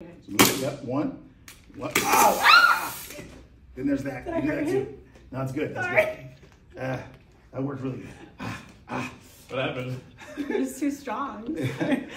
So yep, one. One. Ow! Ah! Then there's that. Did you I do hurt that too. No, it's good. That's Sorry. good. Uh, that worked really good. Ah, ah. What happened? It was too strong.